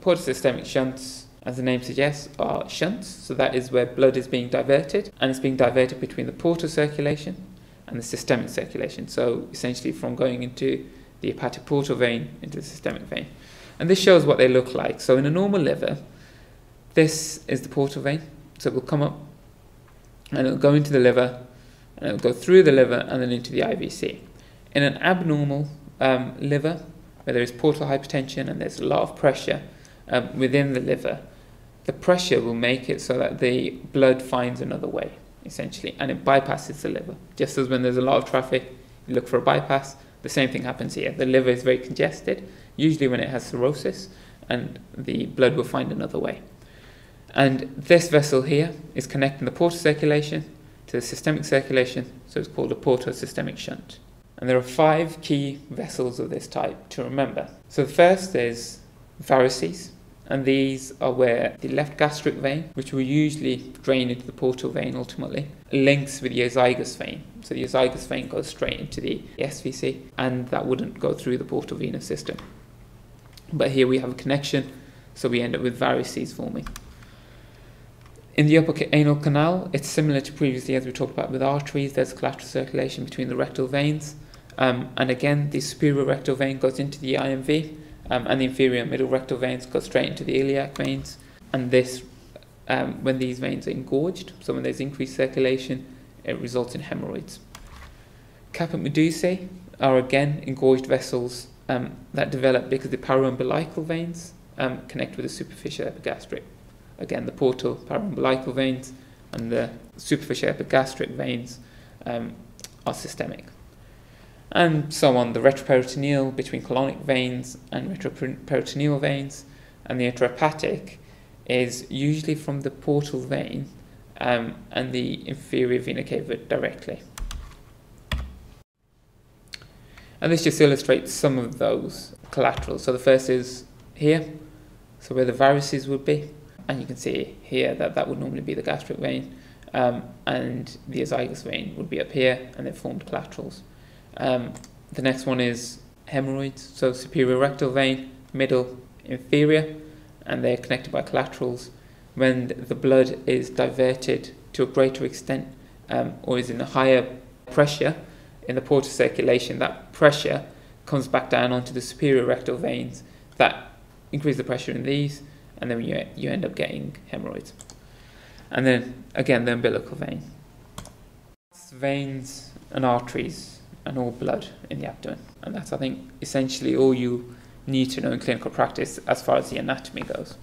Portosystemic shunts, as the name suggests, are shunts. So that is where blood is being diverted, and it's being diverted between the portal circulation and the systemic circulation. So essentially from going into the hepatic portal vein into the systemic vein. And this shows what they look like. So in a normal liver, this is the portal vein. So it will come up and it will go into the liver and it will go through the liver and then into the IVC. In an abnormal um, liver, where there is portal hypertension and there's a lot of pressure um, within the liver, the pressure will make it so that the blood finds another way, essentially, and it bypasses the liver. Just as when there's a lot of traffic, you look for a bypass, the same thing happens here. The liver is very congested, usually when it has cirrhosis, and the blood will find another way. And this vessel here is connecting the portal circulation to the systemic circulation, so it's called a portosystemic shunt. And there are five key vessels of this type to remember. So the first is varices, and these are where the left gastric vein, which will usually drain into the portal vein ultimately, links with the azygos vein. So the azygos vein goes straight into the SVC, and that wouldn't go through the portal venous system. But here we have a connection, so we end up with varices forming. In the upper anal canal, it's similar to previously as we talked about with arteries. There's collateral circulation between the rectal veins, um, and again, the superior rectal vein goes into the IMV, um, and the inferior middle rectal veins go straight into the iliac veins. And this, um, when these veins are engorged, so when there's increased circulation, it results in hemorrhoids. Caput medusae are again engorged vessels um, that develop because the paraumbilical veins um, connect with the superficial epigastric. Again, the portal paraumbilical veins and the superficial epigastric veins um, are systemic. And so on, the retroperitoneal between colonic veins and retroperitoneal veins, and the intrahepatic is usually from the portal vein um, and the inferior vena cava directly. And this just illustrates some of those collaterals. So the first is here, so where the varices would be, and you can see here that that would normally be the gastric vein, um, and the azygos vein would be up here, and they've formed collaterals. Um, the next one is hemorrhoids, so superior rectal vein, middle, inferior, and they're connected by collaterals. When the blood is diverted to a greater extent um, or is in a higher pressure, in the portal circulation, that pressure comes back down onto the superior rectal veins. That increases the pressure in these, and then you, you end up getting hemorrhoids. And then again, the umbilical vein. Veins and arteries and all blood in the abdomen. And that's, I think, essentially all you need to know in clinical practice as far as the anatomy goes.